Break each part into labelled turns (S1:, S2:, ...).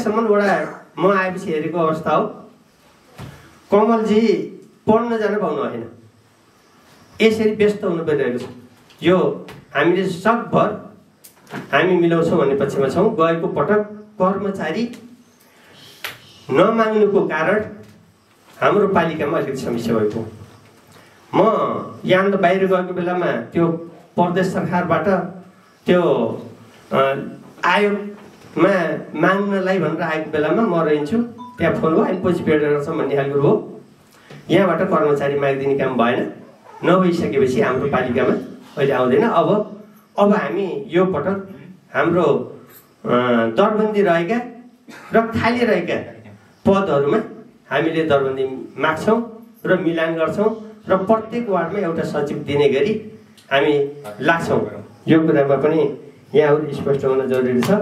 S1: सम्म वडा म आएपछि हेरेको अवस्था हो। कमलजी पढ्न जान पाउनु भएन। यसरी व्यस्त हुनु परिरहेको छ। यो हामीले सकभर हामी मिलाउँछौँ भन्ने पक्षमा छौँ। गएको पटक कर्मचारी नमाग्नुको कारण हाम्रो पालिकामा अलिकति समस्या भएको म यहाँनिर बाहिर गएको बेलामा त्यो प्रदेश सरकारबाट त्यो अ, आयोगमा माग्नलाई भनेर आएको बेलामा म रहन्छु। त्यहाँ फोन भयो हामी पछि भेट गर्छौँ भन्ने खालको हो। यहाँबाट कर्मचारी मागिदिने काम भएन। नभइसकेपछि हाम्रो पालिकामा अहिले आउँदैन। अब अब हामी यो पटक हाम्रो दरबन्दी रहेका र खाली रहेका पदहरूमा हामीले दरबन्दी माग्छौँ र मिलान गर्छौँ र प्रत्येक वार्डमा एउटा सचिव दिने गरी हामी लाग्छौँ यो कुरामा पनि यहाँहरू स्पष्ट हुन जरुरी छ।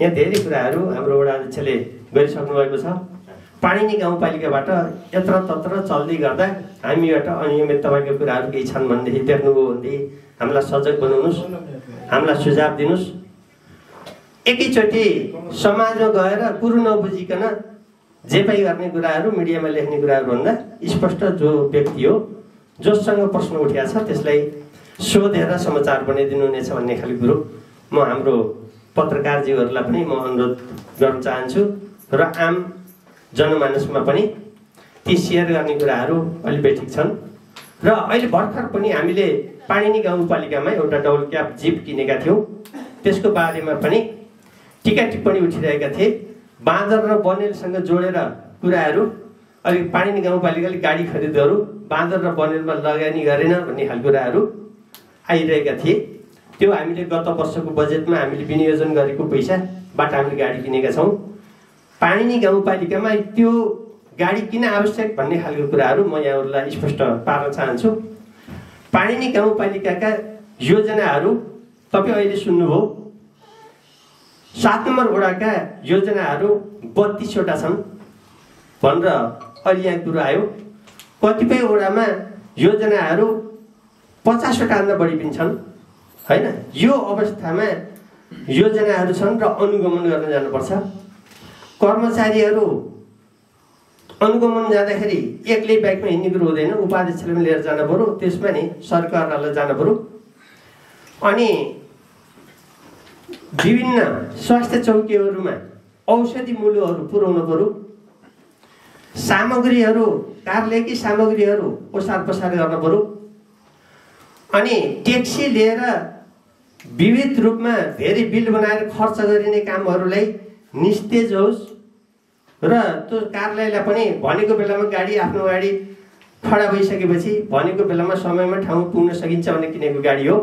S1: यहाँ धेरै कुराहरू हाम्रो वडा अध्यक्षले गरिसक्नु भएको छ। पाणिनी गाउँपालिकाबाट यत्र तत्र चल्दै गर्दा हामीबाट अनियमित तपाईँको कुराहरू केही छन् भनेदेखि देख्नुभयो भनेदेखि हामीलाई सजग बनाउनुहोस् हामीलाई सुझाव दिनुहोस्। एकैचोटि समाजमा गएर कुरो नबुझिकन जे पाइ गर्ने कुराहरू मिडियामा लेख्ने कुराहरूभन्दा स्पष्ट जो व्यक्ति हो जोसँग प्रश्न उठिएको छ त्यसलाई सोधेर समाचार बनाइदिनु हुनेछ भन्ने खालको कुरो म हाम्रो पत्रकारजीहरूलाई पनि म अनुरोध गर्न चाहन्छु र आम जनमानसमा पनि ती सेयर गर्ने कुराहरू अलि बेठिक छन्। र अहिले भर्खर पनि हामीले पाणिनी गाउँपालिकामा एउटा डबल क्याब जिप किनेका थियौँ। त्यसको बारेमा पनि टिका टिप्पणी उठिरहेका थिए। बाँदर र बनेलसँग जोडेर कुराहरू अलिक पाणिनी गाउँपालिकाले गाडी खरिदहरू बाँदर र बनेलमा लगानी गरेन भन्ने खालको कुराहरू आइरहेका थिए। त्यो हामीले गत वर्षको बजेटमा हामीले विनियोजन गरेको पैसाबाट हामीले गाडी किनेका छौँ। पाणिनी गाउँपालिकामा त्यो गाडी किन आवश्यक भन्ने खालको कुराहरू म यहाँहरूलाई स्पष्ट पार्न चाहन्छु। पाणिनी गाउँपालिकाका योजनाहरू तपाईँ अहिले सुन्नुभयो। सात नम्बर वडाका योजनाहरू बत्तिसवटा छन् भनेर अहिले यहाँ कुरो आयो। कतिपय वडामा योजनाहरू पचासवटाभन्दा बढी पनि छन्। होइन? यो अवस्थामा योजनाहरू छन् र अनुगमन गर्न जानुपर्छ। कर्मचारीहरू अनुगमन जाँदाखेरि एक्लै बाइकमा हिँड्ने कुरो हुँदैन। उपाध्यक्षले पनि लिएर जानु पऱ्यो त्यसमा नि सरकारलाई जानु पऱ्यो अनि विभिन्न स्वास्थ्य चौकीहरूमा औषधि मूल्यहरू पुर्याउनु पऱ्यो सामग्रीहरू कार्यालयकी सामग्रीहरू ओसार पसार गर्न पऱ्यो अनि ट्याक्सी लिएर विविध रूपमा धेरै बिल बनाएर खर्च गरिने कामहरूलाई निस्तेज होस्। र त्यो कार्यालयलाई पनि भनेको बेलामा गाडी आफ्नो गाडी खडा भइसकेपछि भनेको बेलामा समयमा ठाउँ पुग्न सकिन्छ भने किनेको गाडी हो।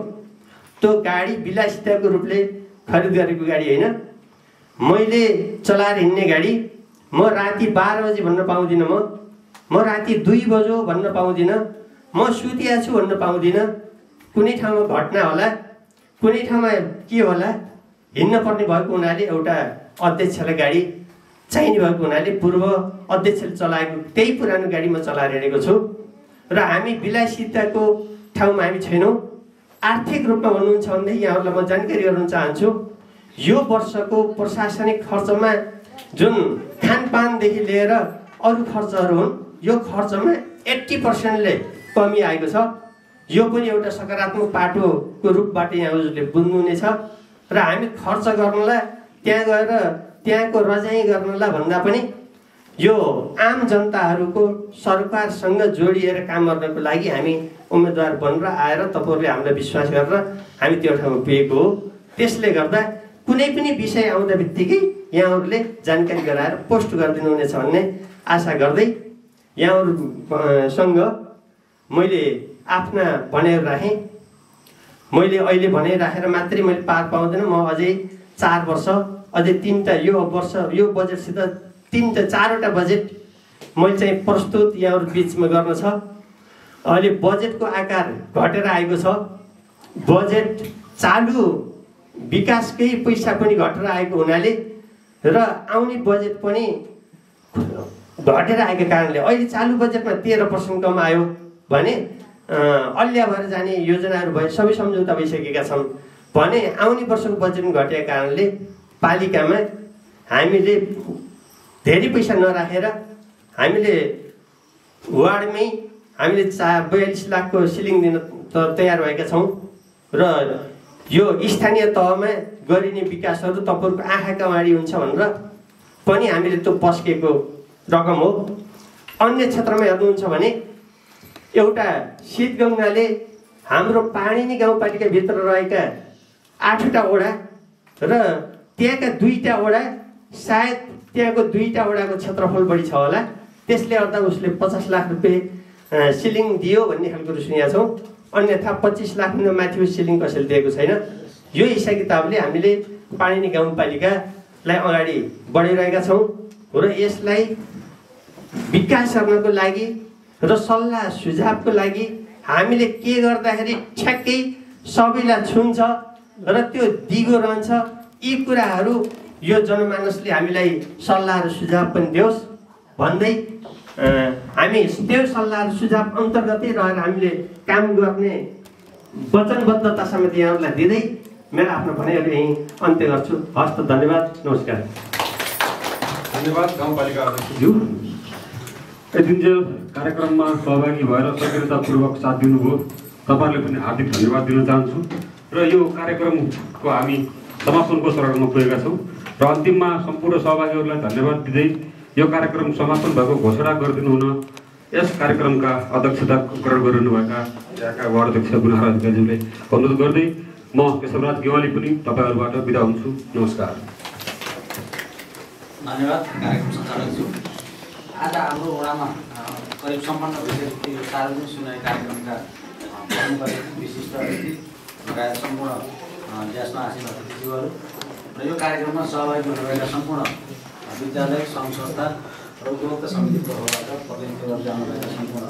S1: त्यो गाडी विलासिताको रूपले खरिद गरेको गाडी होइन। मैले चलाएर हिँड्ने गाडी म राति बाह्र बजी भन्न पाउँदिनँ म। म राति दुई बजो भन्न पाउँदिनँ। म सुतिया छु भन्न पाउँदिनँ। कुनै ठाउँमा घटना होला। कुनै ठाउँमा के होला? हिँड्न पर्ने भएको हुनाले एउटा अध्यक्षलाई गाडी चाहिने भएको हुनाले पूर्व अध्यक्षले चलाएको त्यही पुरानो गाडी म चलाएर हिँडेको छु। र हामी विलासिताको ठाउँमा हामी छैनौँ। आर्थिक रूपमा भन्नुहुन्छ भनेदेखि यहाँहरूलाई म जानकारी गराउन चाहन्छु। यो वर्षको प्रशासनिक खर्चमा जुन खानपानदेखि लिएर अरू खर्चहरू हुन् यो खर्चमा एट्टी पर्सेन्टले कमी आएको छ। यो पनि एउटा सकारात्मक पाटोको रूपबाट यहाँहरूले बुझ्नुहुनेछ र हामी खर्च गर्नलाई त्यहाँ गएर त्यहाँको रजाइ गर्नलाई भन्दा पनि यो आम जनताहरूको सरकारसँग जोडिएर काम गर्नको लागि हामी उम्मेदवार बनेर आएर तपाईँहरूले हामीलाई विश्वास गरेर हामी त्यो ठाउँमा पुगेको हो। त्यसले गर्दा कुनै पनि विषय आउँदा बित्तिकै यहाँहरूले जानकारी गराएर पोस्ट गरिदिनु हुनेछ भन्ने आशा गर्दै यहाँहरूसँग मैले आफ्ना भनाइहरू राखेँ। मैले अहिले भनाइराखेर मात्रै मैले पार पाउँदैन। म अझै चार वर्ष अझै तिनवटा यो वर्ष यो बजेटसित तिनवटा चारवटा बजेट मैले चाहिँ प्रस्तुत यहाँहरू बिचमा गर्न छ। अहिले बजेटको आकार घटेर आएको छ। बजेट चालु विकासकै पैसा पनि घटेर आएको हुनाले र आउने बजेट पनि घटेर आएको कारणले अहिले चालु बजेटमा तेह्र पर्सेन्ट कम आयो भने अल्ल्या भएर जाने योजनाहरू भए सबै सम्झौता भइसकेका छन्। भने आउने वर्षको बजेट घटेको कारणले पालिकामा हामीले धेरै पैसा नराखेर हामीले वार्डमै हामीले चा बयालिस लाखको सिलिङ दिन त तयार भएका छौँ र यो स्थानीय तहमा गरिने विकासहरू तपाईँहरूको आँखाका वाणी हुन्छ भनेर पनि हामीले त्यो पस्केको रकम हो। अन्य क्षेत्रमा हेर्नुहुन्छ भने एउटा शीतगङ्गाले हाम्रो पाणिनी गाउँपालिकाभित्र रहेका आठवटा वडा र त्यहाँका दुईवटा वडा सायद त्यहाँको दुईवटा वडाको क्षेत्रफल बढी छ होला। त्यसले गर्दा उसले पचास लाख रुपियाँ सिलिङ दियो भन्ने खालको कुरो सुनेका छौँ। अन्यथा पच्चिस लाखभन्दा माथि सिलिङ कसैले दिएको छैन। यो हिसाब किताबले हामीले पाणिनी गाउँपालिकालाई अगाडि बढाइरहेका छौँ र यसलाई विकास गर्नको लागि र सल्लाह सुझावको लागि हामीले के गर्दाखेरि ठ्याक्कै सबैलाई छुन्छ र त्यो दिगो रहन्छ यी कुराहरू यो जनमानसले हामीलाई सल्लाह र सुझाव पनि दियोस् भन्दै हामी त्यो सल्लाह र सुझाव अन्तर्गतै रहेर हामीले काम गर्ने वचनबद्धता समेत यहाँहरूलाई दिँदै मेरो आफ्नो भनाइहरू यहीँ अन्त्य गर्छु। हस्त धन्यवाद। नमस्कार।
S2: धन्यवाद गाउँपालिका अध्यक्षज्यू यतिन्जेल कार्यक्रममा सहभागी भएर सक्रियतापूर्वक साथ दिनुभयो। तपाईँहरूले पनि हार्दिक धन्यवाद दिन चाहन्छु। र यो कार्यक्रमको हामी समापनको चरणमा पुगेका छौँ। र अन्तिममा सम्पूर्ण सहभागीहरूलाई धन्यवाद दिँदै यो कार्यक्रम समापन भएको घोषणा गरिदिनु हुन यस कार्यक्रमका अध्यक्षता ग्रहण गरिरहनुभएका यहाँका वार्ड अध्यक्ष गुणहार अधिकारीज्यूले अनुरोध गर्दै म केशवराज गेवाली पनि तपाईँहरूबाट बिदा हुन्छु। नमस्कार।
S3: धन्यवाद। कार्यक्रम सञ्चालकज्यू आज हाम्रो वडामा करिब सम्पन्न भइसकेको सार्वजनिक सुनाइ कार्यक्रमका विशिष्ट अतिथि लगायत सम्पूर्ण ज्येष्ठ आसीन अतिथिज्यूहरू र यो कार्यक्रममा सहभागी हुनुभएका सम्पूर्ण विद्यालय सङ्घ संस्था र उपभोक्ता समितिको तर्फबाट प्रतिनिधि गर्दै आउनुभएका सम्पूर्ण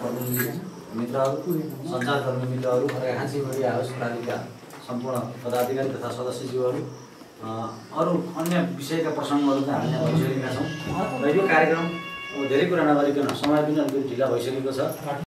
S3: प्रतिनिधि मित्रहरू सञ्चारकर्मी मित्रहरू र हाँसीबडी हाउस प्रालिका सम्पूर्ण पदाधिकारी तथा सदस्यज्यूहरू अरू अन्य विषयका प्रसङ्गहरू त हामी यहाँ भइसकेका छौँ। र यो कार्यक्रम धेरै कुरा नगरिकन समय पनि अलिकति ढिला भइसकेको छ।